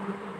Thank you.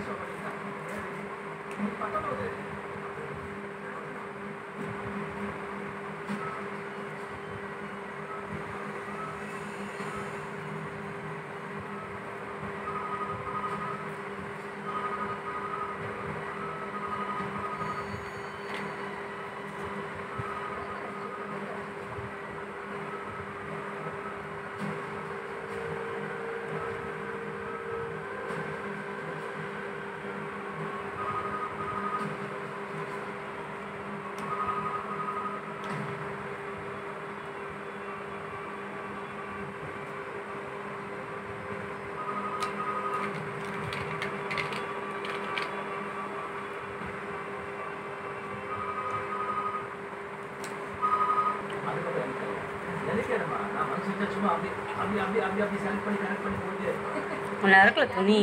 頭で உன்னை இறக்கல துணி